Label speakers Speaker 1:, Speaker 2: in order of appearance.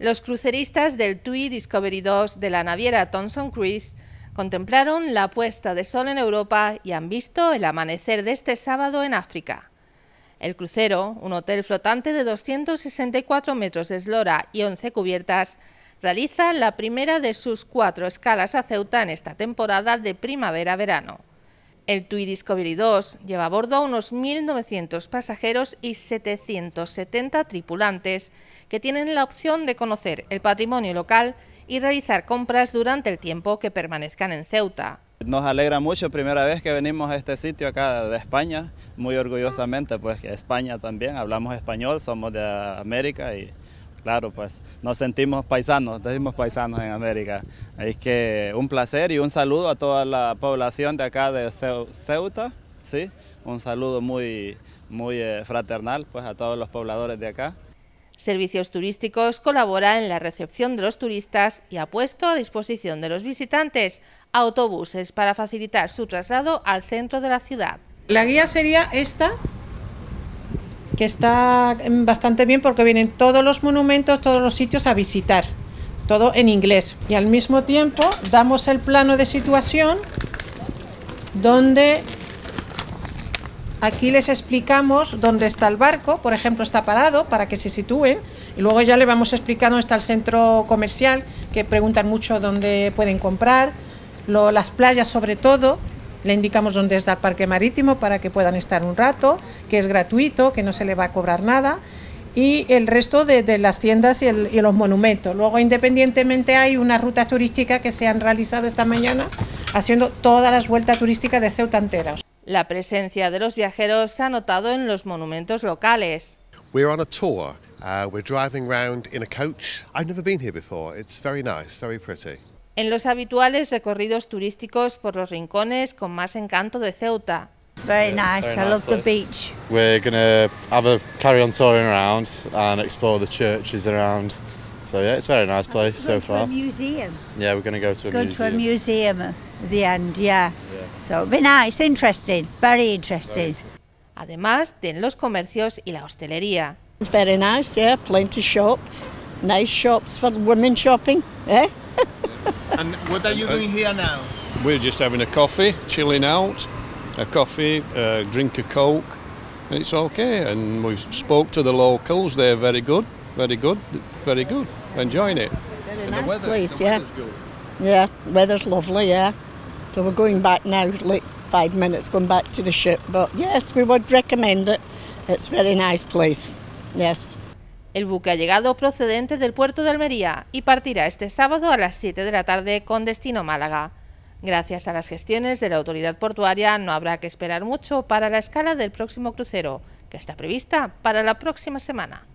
Speaker 1: Los cruceristas del TUI Discovery 2 de la naviera Thomson Cruise contemplaron la puesta de sol en Europa y han visto el amanecer de este sábado en África. El crucero, un hotel flotante de 264 metros de eslora y 11 cubiertas, realiza la primera de sus cuatro escalas a Ceuta en esta temporada de primavera-verano. El TUI Discovery 2 lleva a bordo unos 1.900 pasajeros y 770 tripulantes que tienen la opción de conocer el patrimonio local y realizar compras durante el tiempo que permanezcan en Ceuta.
Speaker 2: Nos alegra mucho, primera vez que venimos a este sitio acá de España, muy orgullosamente, pues que España también, hablamos español, somos de América y Claro, pues nos sentimos paisanos, decimos paisanos en América. Es que un placer y un saludo a toda la población de acá de Ceuta, ¿sí? Un saludo muy, muy eh, fraternal pues, a todos los pobladores de acá.
Speaker 1: Servicios Turísticos colabora en la recepción de los turistas y ha puesto a disposición de los visitantes autobuses para facilitar su traslado al centro de la ciudad.
Speaker 3: La guía sería esta, que está bastante bien porque vienen todos los monumentos, todos los sitios a visitar, todo en inglés. Y al mismo tiempo damos el plano de situación donde aquí les explicamos dónde está el barco, por ejemplo está parado para que se sitúen. Y luego ya le vamos explicando dónde está el centro comercial, que preguntan mucho dónde pueden comprar, las playas sobre todo, le indicamos dónde está el parque marítimo para que puedan estar un rato, que es gratuito, que no se le va a cobrar nada y el resto de, las tiendas y, los monumentos. Luego, independientemente, hay una ruta turística que se han realizado esta mañana haciendo todas las vueltas turísticas de Ceuta enteras.
Speaker 1: La presencia de los viajeros se ha notado en los monumentos locales.
Speaker 4: We're on a tour. Uh, we're driving around in a coach. I've never been here before. It's very nice, very pretty
Speaker 1: en los habituales recorridos turísticos por los rincones con más encanto de Ceuta.
Speaker 5: It's very nice. Very I nice love place. the beach.
Speaker 6: We're going to have a carry on touring around and explore the churches around. So yeah, it's a very nice place so far.
Speaker 5: To a museum.
Speaker 6: Yeah, we're going to go to a
Speaker 5: go
Speaker 6: museum.
Speaker 5: Go to a museum at the end, yeah. yeah. So it'll be nice, interesting, very interesting. Very
Speaker 1: Además de los comercios y la hostelería.
Speaker 7: It's very nice, yeah. Plenty shops, nice shops for women shopping, eh?
Speaker 8: And what are you uh, doing here now?
Speaker 9: We're just having a coffee, chilling out, a coffee, a drink of coke. It's okay, and we've spoke to the locals. They're very good, very good, very good. Enjoying it.
Speaker 7: Very and nice the weather, place, the yeah. Good. Yeah, weather's lovely. Yeah. So we're going back now, like five minutes, going back to the ship. But yes, we would recommend it. It's a very nice place. Yes.
Speaker 1: El buque ha llegado procedente del puerto de Almería y partirá este sábado a las 7 de la tarde con destino Málaga. Gracias a las gestiones de la autoridad portuaria no habrá que esperar mucho para la escala del próximo crucero, que está prevista para la próxima semana.